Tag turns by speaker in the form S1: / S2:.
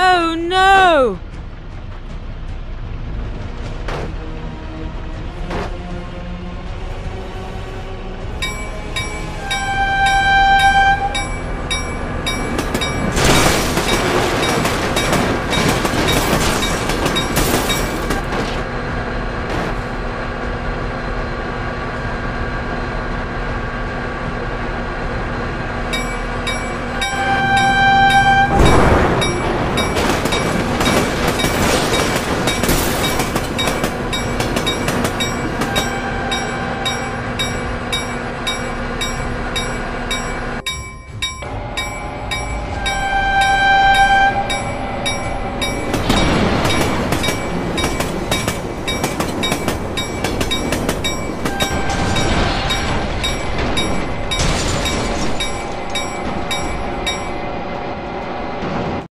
S1: Oh no!